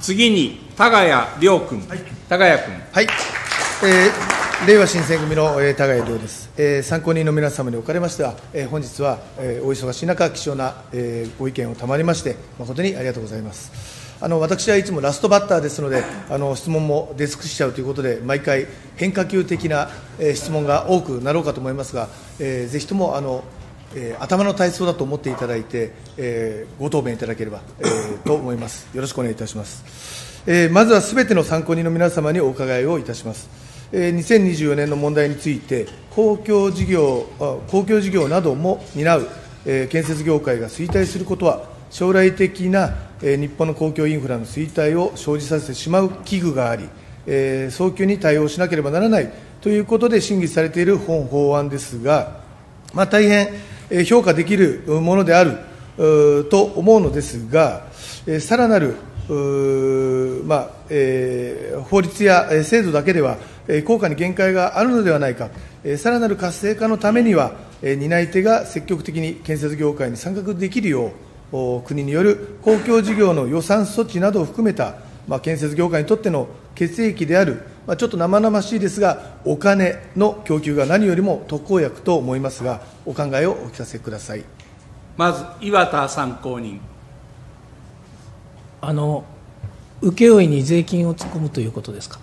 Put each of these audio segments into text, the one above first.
次に、田谷良君、田谷君。はい、えー、令和新選組の、えー、田谷良です、えー。参考人の皆様におかれましては、えー、本日は、えー、お忙しい中、貴重な、えー、ご意見を賜りまして、誠にありがとうございます。あの私はいつもラストバッターですので、あの質問も出尽くしちゃうということで、毎回、変化球的な、えー、質問が多くなろうかと思いますが、えー、ぜひともあの、えー、頭の体操だと思っていただいて、えー、ご答弁いただければ、えー、と思います。よろしくお願いいたします。えー、まずはすべての参考人の皆様にお伺いをいたします。えー、2024年の問題について、公共事業公共事業なども担う、えー、建設業界が衰退することは、将来的な、えー、日本の公共インフラの衰退を生じさせてしまう危惧があり、えー、早急に対応しなければならないということで審議されている本法案ですが、まあ、大変、評価できるものであると思うのですが、さらなるまあえー、法律や制度だけでは、効果に限界があるのではないか、さらなる活性化のためには、担い手が積極的に建設業界に参画できるよう、国による公共事業の予算措置などを含めた、まあ、建設業界にとっての血液である、まあ、ちょっと生々しいですが、お金の供給が何よりも特効薬と思いますが、お考えをお聞かせくださいまず、岩田参考人。あの請負に税金を突っ込むということですか？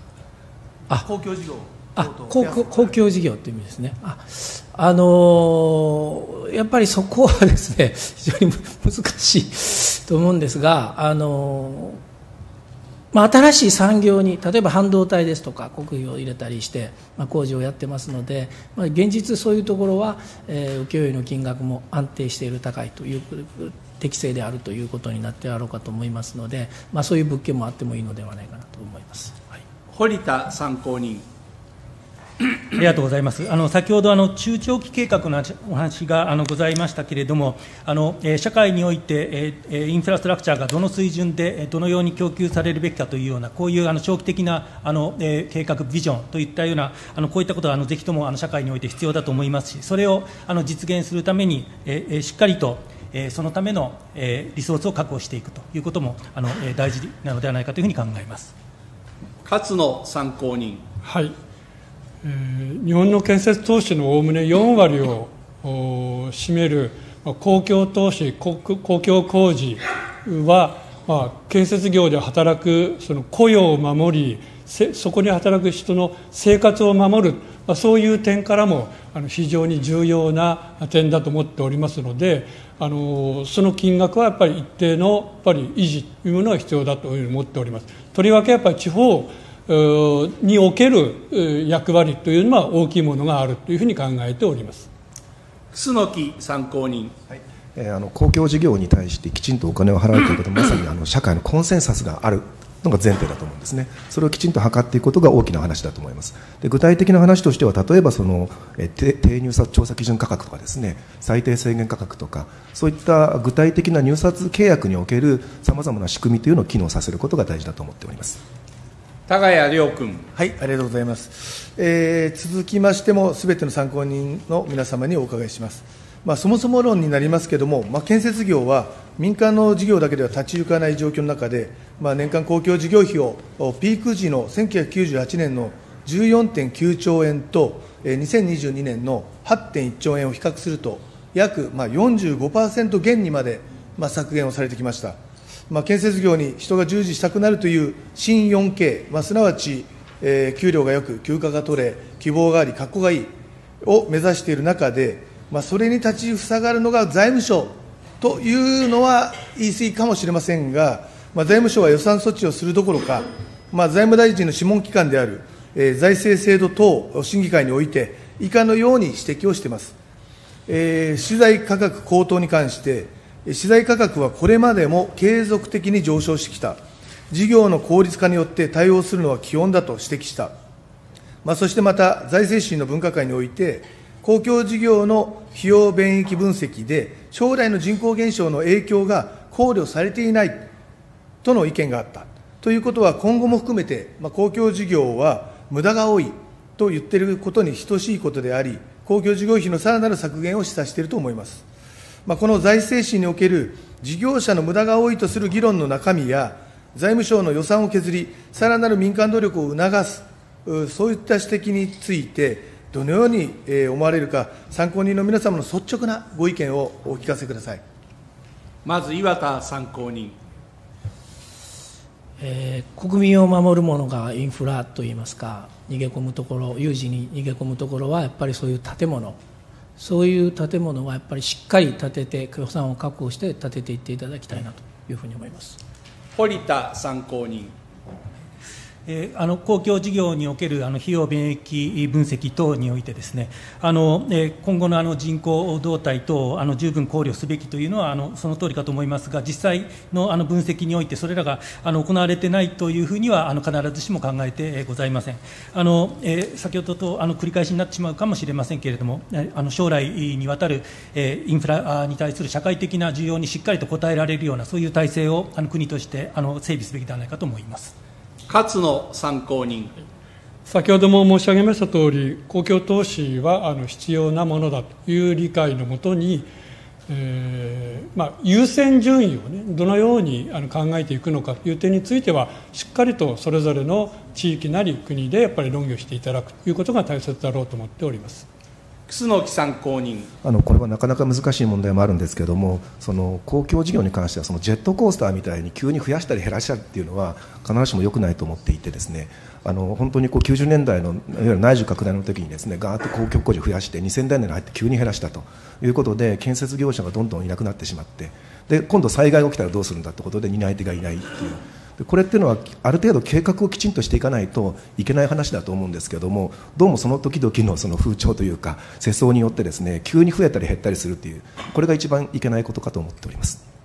あ公共事業あ公公共事業という意味ですね。ああのー、やっぱりそこはですね、非常に難しいと思うんですが、あのー、まあ、新しい産業に、例えば半導体ですとか、国費を入れたりして、まあ、工事をやってますので、まあ、現実、そういうところは、えー、請負の金額も安定している、高いという適正であるということになってあろうかと思いますので、まあ、そういう物件もあってもいいのではないかなと思います、はい、堀田参考人。ありがとうございます。あの先ほどあの中長期計画のお話があのございましたけれども、あのえ社会においてえインフラストラクチャーがどの水準でどのように供給されるべきかというようなこういうあの長期的なあのえ計画ビジョンといったようなあのこういったことはあのぜひともあの社会において必要だと思いますし、それをあの実現するためにえしっかりとえそのための、えリソースを確保していくということもあの、え大事なのではないかというふうに考えます勝野参考人。はい、えー、日本の建設投資のおおむね4割を占める、公共投資公、共工事は、まあ、建設業で働くその雇用を守り、そこに働く人の生活を守る、まあ、そういう点からもあの非常に重要な点だと思っておりますのであのその金額はやっぱり一定のやっぱり維持というものが必要だというふうに思っております。とりわけやっぱり地方における役割というのは大きいものがあるというふうに考えております。楠木参考人、はい。えー、あの公共事業に対してきちんとお金を払うということ まさにあの社会のコンセンサスがあるのが前提だと思うんですね、それをきちんと図っていくことが大きな話だと思います、で具体的な話としては、例えばそのえ低入札調査基準価格とかですね、最低制限価格とか、そういった具体的な入札契約におけるさまざまな仕組みというのを機能させることが大事だと思っております。田谷良君。はい、ありがとうございます。えー、続きましても、すべての参考人の皆様にお伺いします。まあ、そもそも論になりますけれども、まあ、建設業は民間の事業だけでは立ち行かない状況の中で、まあ、年間公共事業費をピーク時の1998年の14.9兆円と、2022年の8.1兆円を比較すると、約まあ45%減にまでまあ削減をされてきました。まあ、建設業に人が従事したくなるという新 4K、まあ、すなわち、えー、給料がよく、休暇が取れ、希望があり、格好がいいを目指している中で、まあ、それに立ちふさがるのが財務省というのは言い過ぎかもしれませんが、まあ、財務省は予算措置をするどころか、まあ、財務大臣の諮問機関である、えー、財政制度等審議会において、以下のように指摘をしています。えー、資材価格高騰に関して、資材価格はこれまでも継続的に上昇してきた、事業の効率化によって対応するのは基本だと指摘した、まあ、そしてまた、財政審の分科会において、公共事業の費用便益分析で、将来の人口減少の影響が考慮されていないとの意見があった。ということは、今後も含めて、まあ、公共事業は無駄が多いと言っていることに等しいことであり、公共事業費のさらなる削減を示唆していると思います。まあ、この財政審における事業者の無駄が多いとする議論の中身や、財務省の予算を削り、さらなる民間努力を促す、うそういった指摘について、どのようにえー思われるか、参考人の皆様の率直なご意見をお聞かせください。まず岩田参考人。えー国民を守るものがインフラといいますか、逃げ込むところ、有事に逃げ込むところは、やっぱりそういう建物、そういう建物はやっぱりしっかり建てて、予算を確保して建てていっていただきたいなというふうに思います。堀田参考人。えーあの公共事業におけるあの費用便益分析等においてですねあの、えー今後のあの人口動態等をあの十分考慮すべきというのはあのその通りかと思いますが実際のあの分析においてそれらがあの行われてないというふうにはあの必ずしも考えてございませんあの、えー先ほどとあの繰り返しになってしまうかもしれませんけれどもあの将来にわたる、えーインフラに対する社会的な需要にしっかりと応えられるようなそういう体制をあの国としてあの整備すべきではないかと思います。勝野参考人。先ほども申し上げましたとおり、公共投資はあの必要なものだという理解のもとに、えーまあ、優先順位を、ね、どのようにあの考えていくのかという点については、しっかりとそれぞれの地域なり国でやっぱり論議をしていただくということが大切だろうと思っております。楠木参考人。あのこれはなかなか難しい問題もあるんですけども、その公共事業に関しては、そのジェットコースターみたいに急に増やしたり減らしたりっていうのは、必ずしも良くないと思っていて、ですねあの本当にこう90年代のいわゆる内需拡大の時にですねガーッと公共工事を増やして、2000年代に入って急に減らしたということで、建設業者がどんどんいなくなってしまって、で今度、災害が起きたらどうするんだってことで、担い手がいないっていう。でこれっていうのはある程度計画をきちんとしていかないといけない話だと思うんですけどもどうもその時々のその風潮というか世相によってですね急に増えたり減ったりするっていうこれが一番いけないことかと思っております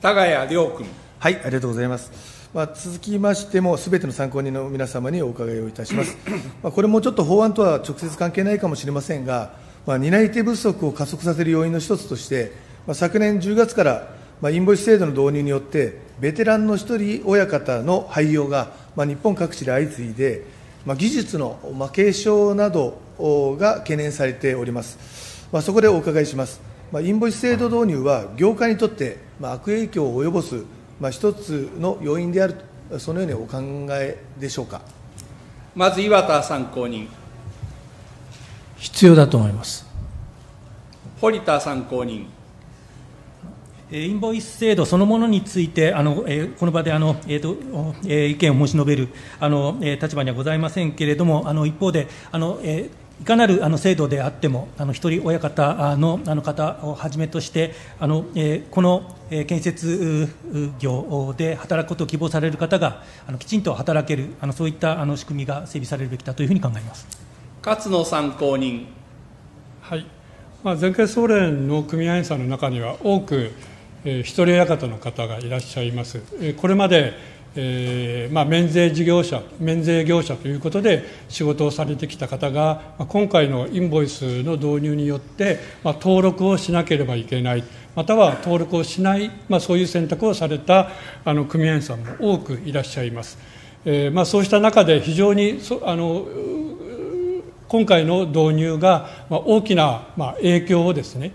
田谷亮君。はい、ありがとうございます。まあ、続きましても、すべての参考人の皆様にお伺いをいたします。まあ、これもちょっと法案とは直接関係ないかもしれませんが、まあ、担い手不足を加速させる要因の一つとして、まあ、昨年10月から、まあ、インボイス制度の導入によって、ベテランの一人親方の廃業が、まあ、日本各地で相次いで、まあ、技術の、まあ、継承などが懸念されております。まあ、そこでお伺いします。まあ、インボイス制度導入は、業界にとって、まあ、悪影響を及ぼす、まあ、一つの要因であると、そのようにお考えでしょうか。まず岩田参考人。必要だと思います。堀田参考人。えーインボイス制度そのものについて、あのえーこの場であの、えーとおえー意見を申し述べるあの、えー立場にはございませんけれども、あの一方で、あのえーいかなるあの制度であっても、あの一人親方のあの方をはじめとして、あのえーこのえー建設う業で働くことを希望される方が、あのきちんと働ける、あのそういったあの仕組みが整備されるべきだというふうに考えます。勝野参考人。はいまあ、全経総連の組合員さんの中には多く、えー一人親方の方がいらっしゃいます、えーこれまで、えーまあ、免税事業者、免税業者ということで仕事をされてきた方が、まあ、今回のインボイスの導入によって、まあ、登録をしなければいけない、または登録をしない、まあ、そういう選択をされたあの組合員さんも多くいらっしゃいます。えーまあ、そうした中で非常にそあの今回の導入がまあ大きなまあ影響をですね、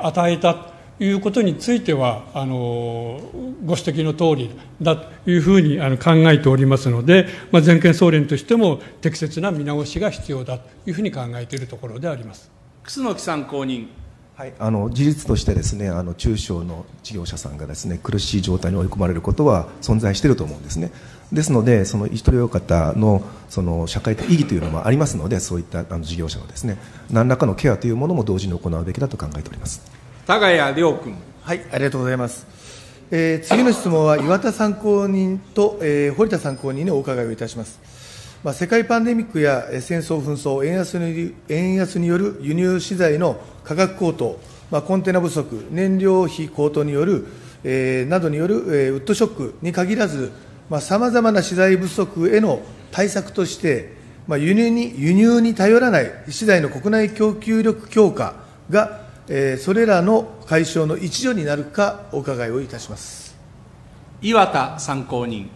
与えたいうことについてはあのご指摘の通りだというふうにあの考えておりますので、まあ、全県総連としても適切な見直しが必要だというふうに考えているところであります。楠木参考人。はい、あの事実としてですねあの中小の事業者さんがですね苦しい状態に追い込まれることは存在していると思うんですねですのでその一人親方のその社会的意義というのもありますのでそういったあの事業者のですね何らかのケアというものも同時に行うべきだと考えております田谷亮君。はい、ありがとうございます。えー次の質問は岩田参考人と、えー堀田参考人にお伺いをいたします。まあ、世界パンデミックやえー戦争、紛争円安に、円安による輸入資材の価格高騰、まあ、コンテナ不足、燃料費高騰による、えーなどによる、えーウッドショックに限らず、さまざ、まな資材不足への対策として、まあ、輸入に輸入に頼らない資材の国内供給力強化が、えーそれらの解消の一助になるかお伺いをいたします。岩田参考人。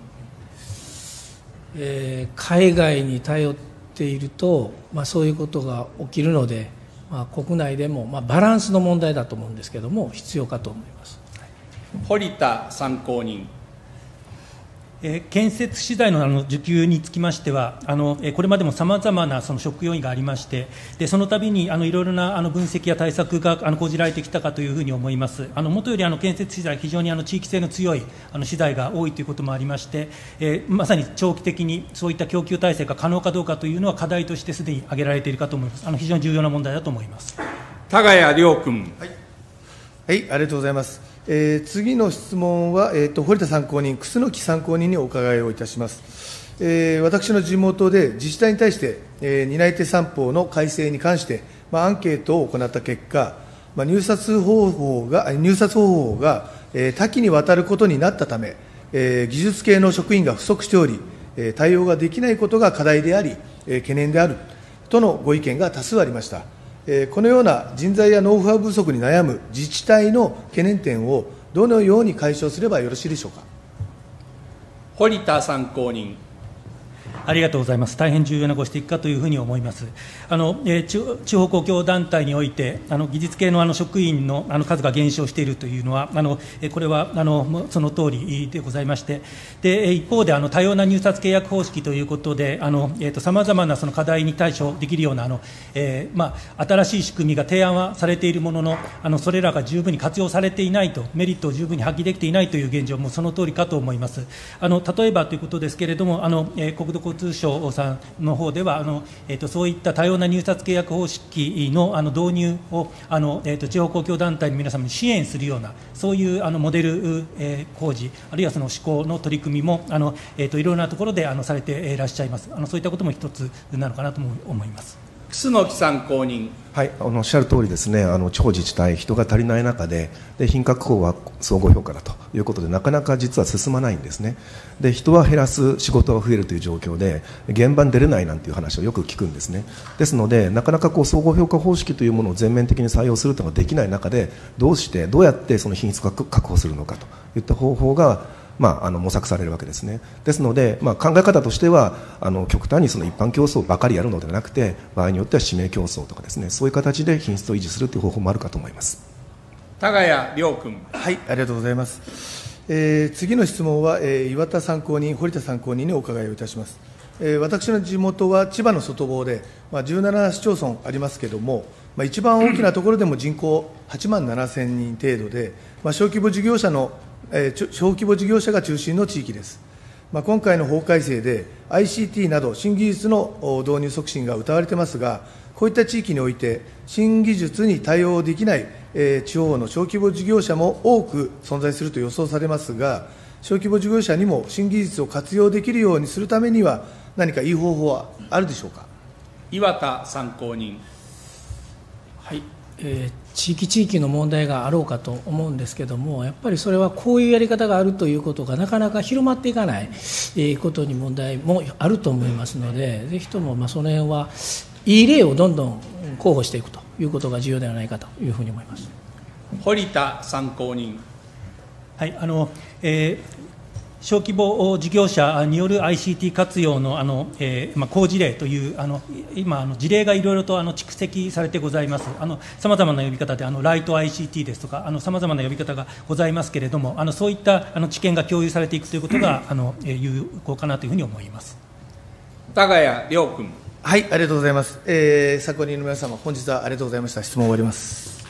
えー海外に頼っていると、まあ、そういうことが起きるので、まあ、国内でも、まあ、バランスの問題だと思うんですけれども必要かと思います。堀田参考人。えー建設資材のあの受給につきましては、あのえーこれまでもさまざまなその職要因がありまして、でその度にあのいろいろなあの分析や対策があの講じられてきたかというふうに思います。あのもとよりあの建設資材、非常にあの地域性の強いあの資材が多いということもありまして、えーまさに長期的にそういった供給体制が可能かどうかというのは課題としてすでに挙げられているかと思います。あの非常に重要な問題だと思います。田谷亮君。はい、はいありがとうございます。えー次の質問は、えーと、堀田参考人、楠木参考人にお伺いをいたします。えー私の地元で自治体に対して、えー担い手三法の改正に関して、まあ、アンケートを行った結果、まあ、入札方法が、入札方法が、えー多岐にわたることになったため、えー技術系の職員が不足しており、えー対応ができないことが課題であり、えー懸念であるとのご意見が多数ありました。このような人材やノウハウ不足に悩む自治体の懸念点をどのように解消すればよろしいでしょうか。堀田参考人。ありがとうございます。大変重要なご指摘かというふうに思います。あの、えー地方公共団体において、あの技術系のあの職員のあの数が減少しているというのは、あのえこれはあのその通りでございまして、で一方であの多様な入札契約方式ということで、あのえっ、と様々なその課題に対処できるようなあの、えーまあ新しい仕組みが提案はされているものの、あのそれらが十分に活用されていないと、メリットを十分に発揮できていないという現状もその通りかと思います。あの例えばということですけれども、あのえー国土交通省さんの方では、あのえー、とそういった多様な入札契約方式のあの導入をあの、えー、と地方公共団体の皆様に支援するような、そういうあのモデル、えー工事、あるいはその施行の取り組みも、あのえー、といろいろなところであのされていらっしゃいます。あのそういったことも一つなのかなと思います。楠木参考人。はい、あのおっしゃる通りですね、あの地方自治体、人が足りない中で、で品確保は総合評価だということで、なかなか実は進まないんですね、で人は減らす、仕事は増えるという状況で、現場に出れないなんていう話をよく聞くんですね、ですので、なかなかこう総合評価方式というものを全面的に採用するというのができない中で、どうして、どうやってその品質を確保するのかといった方法が、まあ、あの模索されるわけですね。ですので、まあ、考え方としてはあの極端にその一般競争ばかりやるのではなくて場合によっては指名競争とかですねそういう形で品質を維持するという方法もあるかと思います。田谷亮君。はい、ありがとうございます。えー次の質問は、えー岩田参考人、堀田参考人にお伺いをいたします。えー私の地元は千葉の外房で、まあ、17市町村ありますけれども、まあ、一番大きなところでも人口8万7千人程度で、まあ、小規模事業者の、え小規模事業者が中心の地域です。まあ、今回の法改正で ICT など新技術のお導入促進が謳われてますが、こういった地域において、新技術に対応できない、えー地方の小規模事業者も多く存在すると予想されますが、小規模事業者にも新技術を活用できるようにするためには、何かいい方法はあるでしょうか？岩田参考人。はい、えー地域地域の問題があろうかと思うんですけどもやっぱりそれはこういうやり方があるということがなかなか広まっていかない、えーことに問題もあると思いますのでぜひともまあその辺はいい例をどんどん候補していくということが重要ではないかというふうに思います。堀田参考人。はい、あの、えー小規模事業者による ICT 活用のあの、えーまあ、好事例というあの今あの事例がいろいろとあの蓄積されてございますさまざまな呼び方であのライト ICT ですとかさまざまな呼び方がございますけれどもあのそういったあの知見が共有されていくということがあの、えー有効かなというふうに思います。田谷亮君。はい、ありがとうございます。えー参考人の皆様、本日はありがとうございました。質問を終わります。